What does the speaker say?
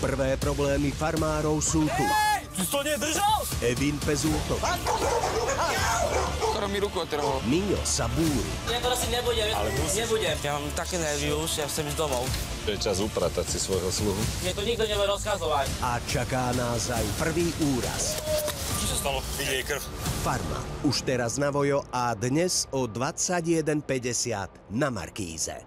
Prvé problémy farmárov sú tu. Ej, ty to nedržal? Evin Pezúto. Skoro mi ruku otrhol. Mio sa búri. Ja prosím, nebudem, Ale musíš. nebudem. Ja mám také nervy už, ja chcem ísť domov. Je čas upratať si svojho sluhu. Mne to nikto nebude rozkazovať. A čaká nás aj prvý úraz. Čo sa stalo? Vidie krv. Farma. Už teraz na Vojo a dnes o 21.50 na Markíze.